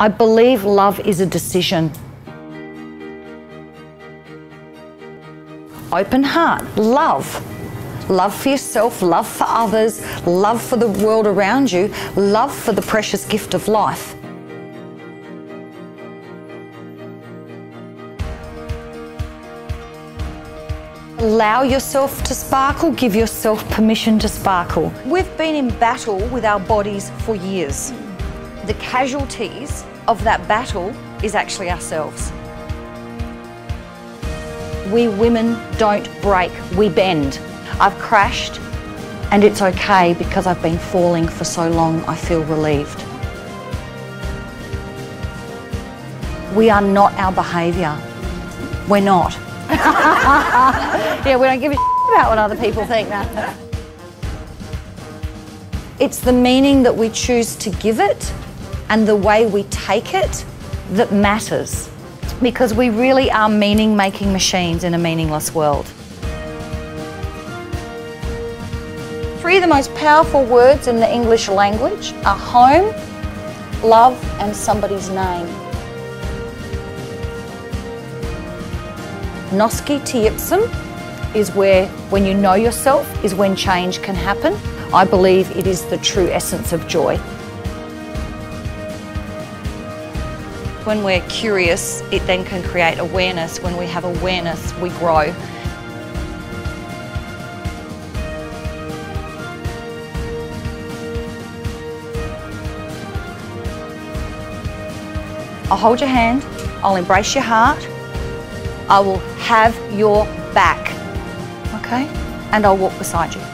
I believe love is a decision. Open heart, love. Love for yourself, love for others, love for the world around you, love for the precious gift of life. Allow yourself to sparkle, give yourself permission to sparkle. We've been in battle with our bodies for years. The casualties of that battle is actually ourselves. We women don't break, we bend. I've crashed and it's okay because I've been falling for so long, I feel relieved. We are not our behaviour. We're not. yeah, we don't give a about what other people think now. It's the meaning that we choose to give it and the way we take it that matters because we really are meaning making machines in a meaningless world. Three of the most powerful words in the English language are home, love, and somebody's name. Nosce te ipsum is where, when you know yourself, is when change can happen. I believe it is the true essence of joy. When we're curious, it then can create awareness. When we have awareness, we grow. I'll hold your hand, I'll embrace your heart, I will have your back, okay? And I'll walk beside you.